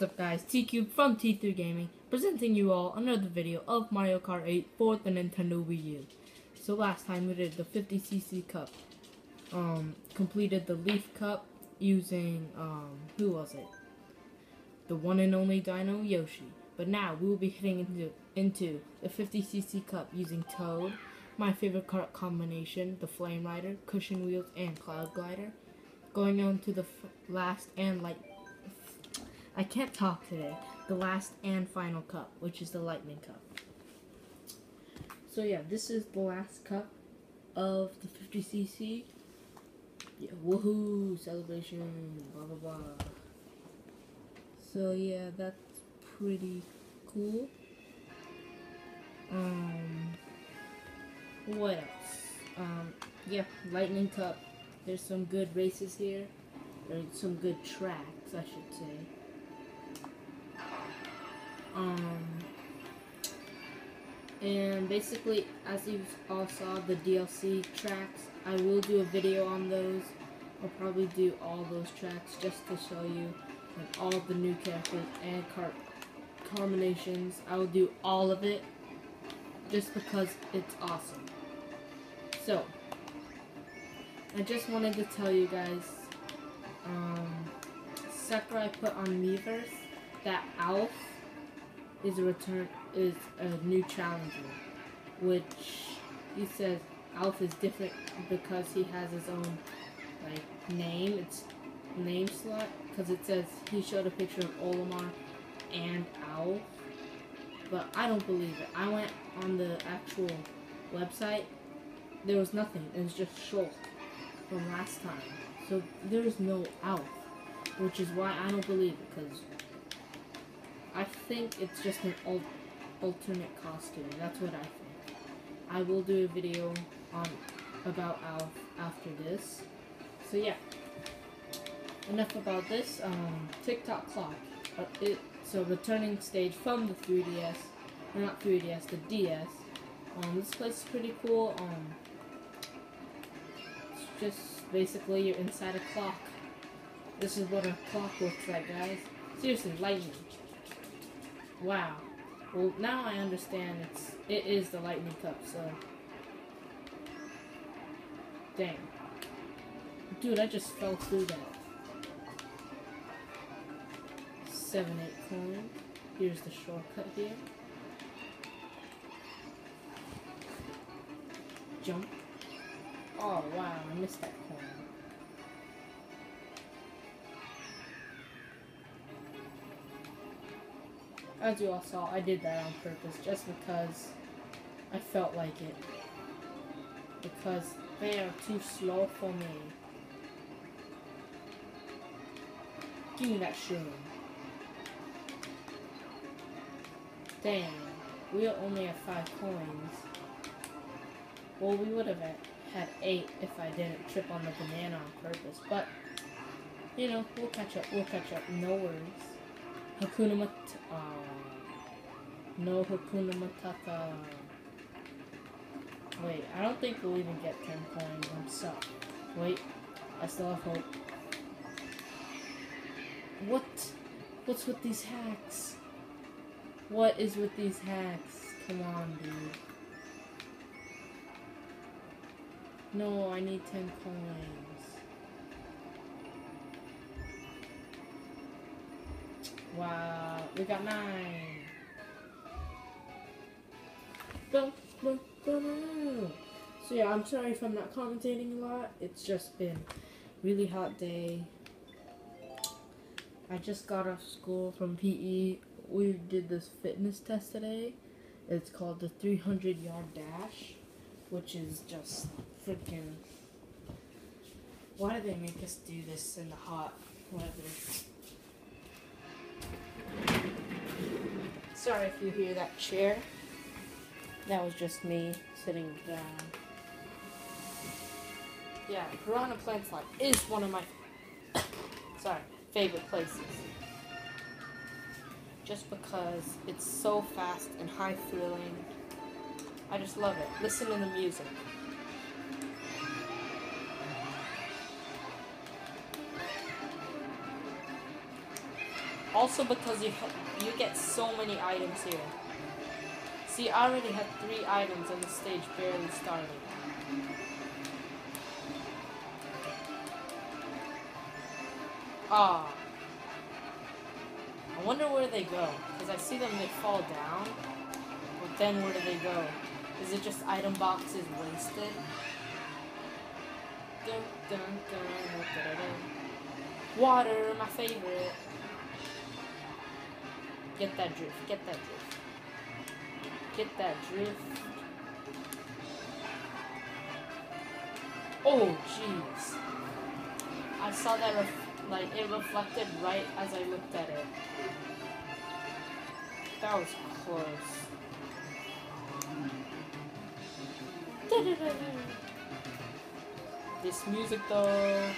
What's up guys? T-Cube from T3 Gaming, presenting you all another video of Mario Kart 8 for the Nintendo Wii U. So last time we did the 50cc cup, um, completed the Leaf Cup using, um, who was it? The one and only Dino Yoshi. But now we will be hitting into, into the 50cc cup using Toad, my favorite kart combination, the Flame Rider, Cushion Wheels, and Cloud Glider. Going on to the last and light I can't talk today. The last and final cup, which is the Lightning Cup. So yeah, this is the last cup of the 50cc. Yeah, woohoo! Celebration, blah blah blah. So yeah, that's pretty cool. Um, what else? Um, yeah, Lightning Cup. There's some good races here. There's some good tracks, I should say. Um, and basically, as you all saw, the DLC tracks, I will do a video on those. I'll probably do all those tracks just to show you like, all the new characters and cart combinations. I will do all of it just because it's awesome. So, I just wanted to tell you guys, um, Sakurai put on Miiverse that Alph is a return is a new challenger, which he says Alph is different because he has his own like name. It's name slot because it says he showed a picture of Olimar and Alph, but I don't believe it. I went on the actual website. There was nothing. It was just Shulk from last time. So there is no Alph, which is why I don't believe it because I think it's just an al alternate costume. That's what I think. I will do a video on about Alph after this. So yeah. Enough about this. Um, Tick-Tock Clock. Uh, it, so returning stage from the 3DS, or not 3DS, the DS. Um, this place is pretty cool. Um, it's just basically you're inside a clock. This is what a clock looks like, guys. Seriously, lightning. Wow. Well, now I understand it's it is the lightning cup. So, dang, dude, I just fell through that. Seven eight coin. Here's the shortcut here. Jump. Oh wow, I missed that coin. As you all saw, I did that on purpose, just because I felt like it. Because they are too slow for me. Give me that shroom. Damn, we only have five coins. Well, we would have had eight if I didn't trip on the banana on purpose, but, you know, we'll catch up, we'll catch up, no worries. Hakuna Matata. Uh, no Hakuna Matata. Wait, I don't think we'll even get 10 coins. I'm stuck. Wait, I still have hope. What? What's with these hacks? What is with these hacks? Come on, dude. No, I need 10 coins. Wow, we got nine. So yeah, I'm sorry if I'm not commentating a lot. It's just been really hot day. I just got off school from PE. We did this fitness test today. It's called the 300 yard dash, which is just freaking. Why do they make us do this in the hot weather? Sorry if you hear that chair. That was just me sitting down. Yeah, Piranha Plant Slide is one of my sorry favorite places. Just because it's so fast and high thrilling. I just love it. Listen to the music. Also because you you get so many items here. See, I already had three items on the stage barely started. Ah. I wonder where they go. Because I see them, they fall down. But then where do they go? Is it just item boxes wasted? Dun, dun, dun, Water, my favorite. Get that drift, get that drift. Get that drift. Oh, jeez. I saw that, like, it reflected right as I looked at it. That was close. This music though.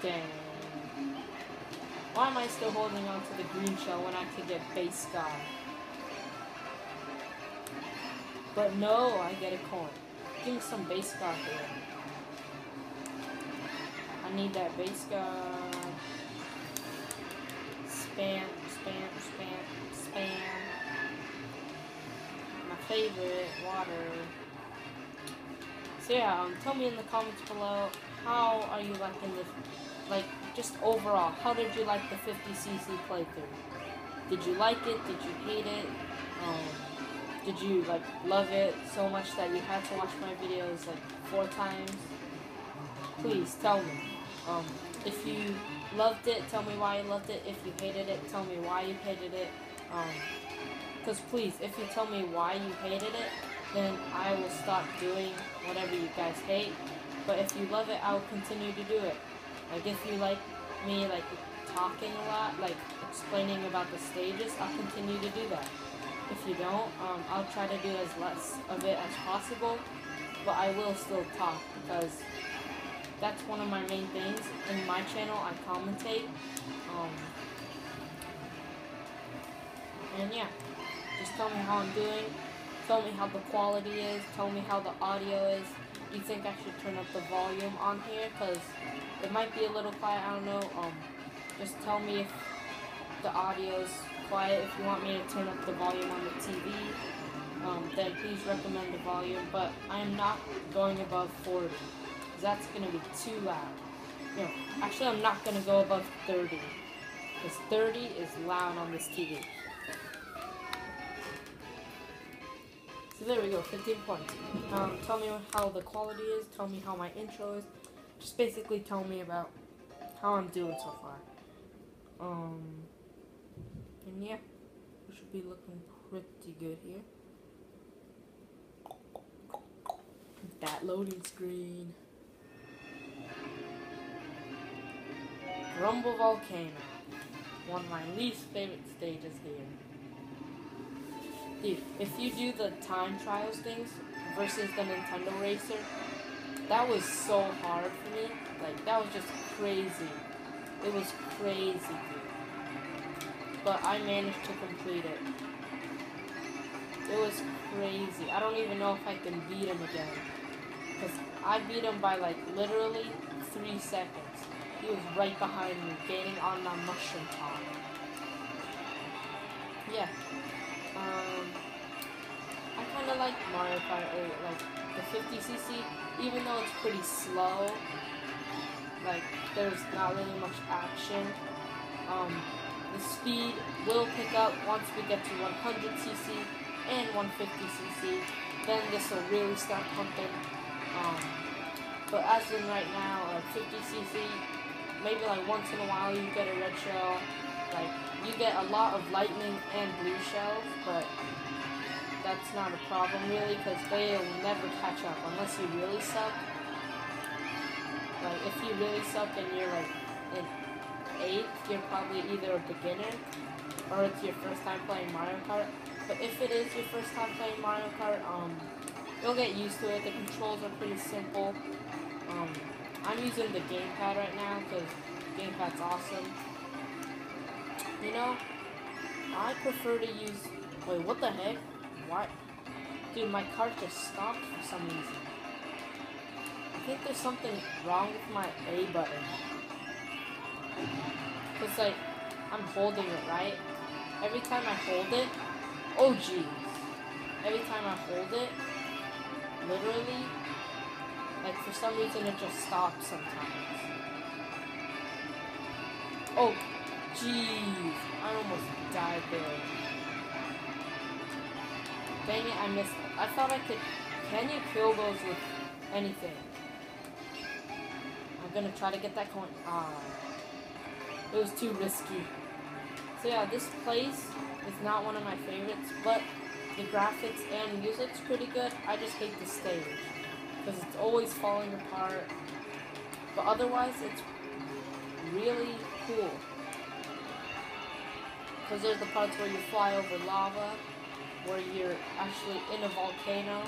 Dang. Why am I still holding on to the green shell when I could get base sky? But no, I get a coin. Give me some base sky here. I need that base sky. Spam, spam, spam, spam. My favorite, water. So yeah, um, tell me in the comments below, how are you liking this, like, just overall, how did you like the 50cc playthrough? Did you like it? Did you hate it? Um, did you, like, love it so much that you had to watch my videos, like, four times? Please, tell me. Um, if you loved it, tell me why you loved it. If you hated it, tell me why you hated it. Um, because please, if you tell me why you hated it, then I will stop doing whatever you guys hate. But if you love it, I'll continue to do it. Like if you like me like talking a lot, like explaining about the stages, I'll continue to do that. If you don't, um, I'll try to do as less of it as possible, but I will still talk because that's one of my main things. In my channel, I commentate. Um, and yeah, just tell me how I'm doing. Tell me how the quality is. Tell me how the audio is. You think I should turn up the volume on here? Because it might be a little quiet. I don't know. Um, just tell me if the audio is quiet. If you want me to turn up the volume on the TV, um, then please recommend the volume. But I am not going above 40 that's going to be too loud. No, actually I'm not going to go above 30. Because 30 is loud on this TV. So there we go, 15 points. Um, tell me how the quality is, tell me how my intro is. Just basically tell me about how I'm doing so far. Um, and yeah, we should be looking pretty good here. That loading screen. Grumble Volcano. One of my least favorite stages here. Dude, if you do the time trials things versus the Nintendo Racer, that was so hard for me. Like, that was just crazy. It was crazy. But I managed to complete it. It was crazy. I don't even know if I can beat him again. Because I beat him by, like, literally three seconds. He was right behind me, gaining on the mushroom top. Yeah. Um, kind of like Mario Kart 8, like the 50cc, even though it's pretty slow. Like, there's not really much action. Um, the speed will pick up once we get to 100cc and 150cc. Then this will really start pumping. Um, but as in right now, like 50cc, maybe like once in a while you get a red shell. Like you get a lot of lightning and blue shells, but that's not a problem really because they'll never catch up unless you really suck. Like if you really suck and you're like in eighth, you're probably either a beginner or it's your first time playing Mario Kart. But if it is your first time playing Mario Kart, um, you'll get used to it. The controls are pretty simple. Um, I'm using the gamepad right now because gamepad's awesome. You know, I prefer to use. Wait, what the heck? Why? Dude, my cart just stopped for some reason. I think there's something wrong with my A button. Cause like, I'm holding it, right? Every time I hold it, oh jeez. Every time I hold it, literally, like for some reason it just stops sometimes. Oh, jeez. I almost died there. Dang it, I missed it. I thought I could... Can you kill those with anything? I'm gonna try to get that coin. Ah. It was too risky. So yeah, this place is not one of my favorites, but the graphics and music's pretty good. I just hate the stage. Because it's always falling apart. But otherwise, it's really cool. Because there's the parts where you fly over lava, where you're actually in a volcano.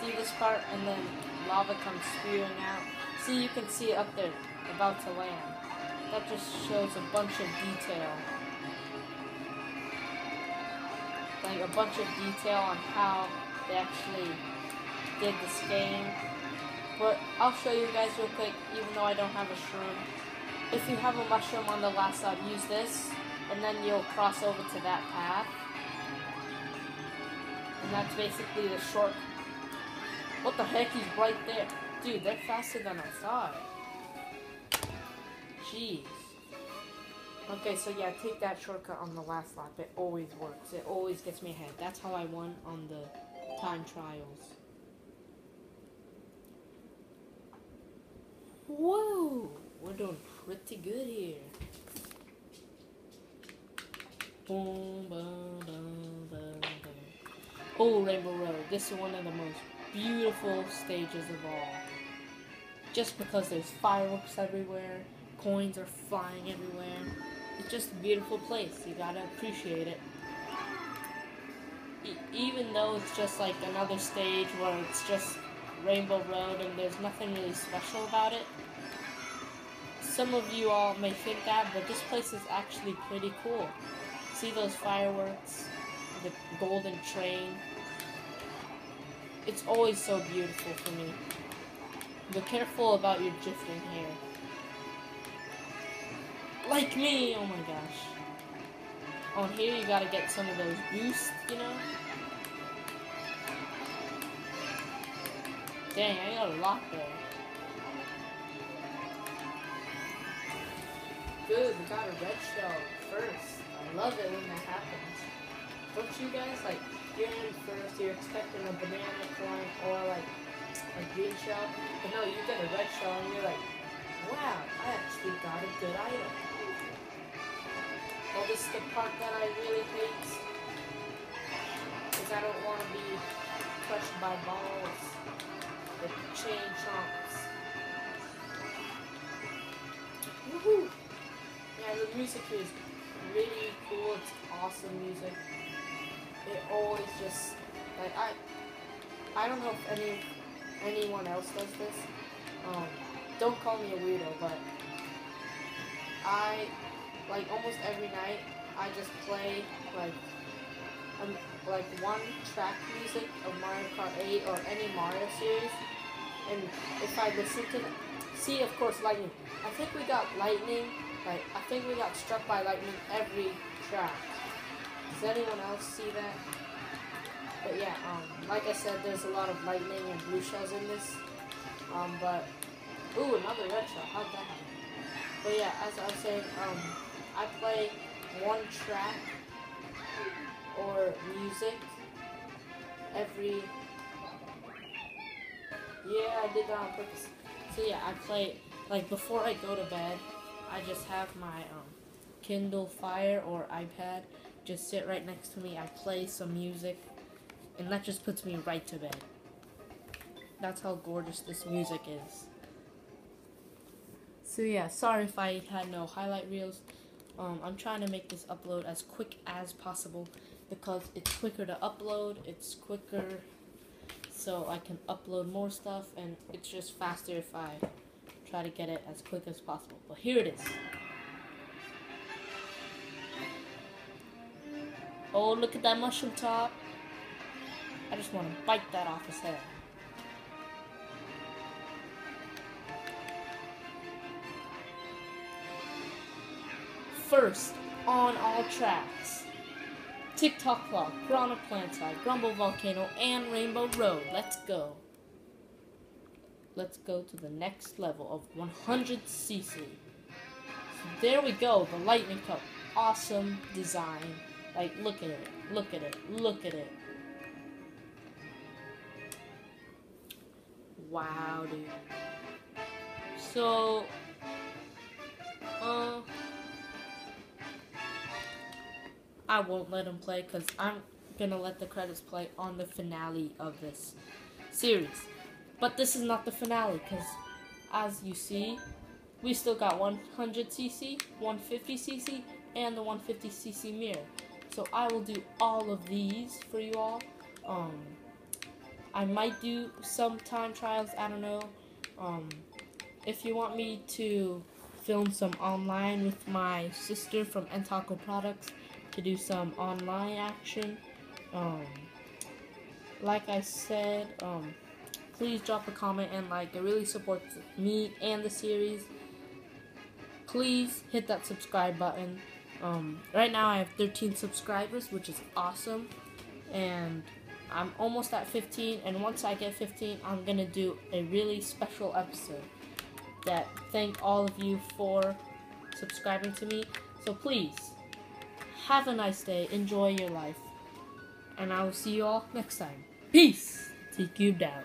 See this part? And then lava comes spewing out. See, you can see up there, about to land. That just shows a bunch of detail. Like a bunch of detail on how they actually did this game. But I'll show you guys real quick, even though I don't have a shroom. If you have a mushroom on the last side, use this, and then you'll cross over to that path. And that's basically the short... What the heck, he's right there. Dude, they're faster than I thought. Jeez. Okay, so yeah, take that shortcut on the last lap. It always works. It always gets me ahead. That's how I won on the time trials. Whoa! We're doing pretty good here. Boom, boom, boom. Oh, Rainbow Road. This is one of the most beautiful stages of all. Just because there's fireworks everywhere, coins are flying everywhere. It's just a beautiful place. You gotta appreciate it. E even though it's just like another stage where it's just Rainbow Road and there's nothing really special about it. Some of you all may think that, but this place is actually pretty cool. See those fireworks? The golden train? It's always so beautiful for me. Be careful about your drifting hair. Like me! Oh my gosh. On here you gotta get some of those boosts, you know? Dang, I got a lot there. Good, we got a red shell first. I love it when that happens. Don't you guys, like, you're in first, you're expecting a banana coin or, like, a green shell. But no, you get a red shell and you're like, wow, I actually got a good item. Well, this is the part that I really hate. Because I don't want to be crushed by balls the chain chomps. Woohoo! Yeah, the music is really cool. It's awesome music. It always just like I I don't know if any anyone else does this. Um, don't call me a weirdo, but I like almost every night I just play like um, like one track music of Mario Kart 8 or any Mario series, and if I listen to them, see, of course, lightning. I think we got lightning, like, I think we got struck by lightning every track. Does anyone else see that? But yeah, um, like I said, there's a lot of lightning and blue shells in this. Um, but, ooh, another red shell. How'd that happen? But yeah, as I was saying, um, I play one track or music every yeah I did that on purpose so yeah I play like before I go to bed I just have my um, Kindle Fire or iPad just sit right next to me I play some music and that just puts me right to bed that's how gorgeous this music is so yeah sorry if I had no highlight reels um, I'm trying to make this upload as quick as possible because it's quicker to upload, it's quicker so I can upload more stuff and it's just faster if I try to get it as quick as possible. But here it is. Oh, look at that mushroom top. I just want to bite that off his head. First, on all tracks. Tick-Tock Clock, Piranha Plant Slide, Grumble Volcano, and Rainbow Road. Let's go. Let's go to the next level of 100cc. So there we go, the Lightning Cup. Awesome design. Like, look at it, look at it, look at it. Wow, dude. So, uh, I won't let him play because I'm gonna let the credits play on the finale of this series. But this is not the finale because, as you see, we still got 100cc, 150cc, and the 150cc mirror. So I will do all of these for you all. Um, I might do some time trials, I don't know. Um, if you want me to film some online with my sister from Entaco Products to do some online action, um, like I said, um, please drop a comment and like. It really supports me and the series. Please hit that subscribe button. Um, right now I have 13 subscribers, which is awesome. And I'm almost at 15, and once I get 15, I'm going to do a really special episode that thank all of you for subscribing to me. So please, have a nice day, enjoy your life, and I will see you all next time. Peace! T-Cubed out.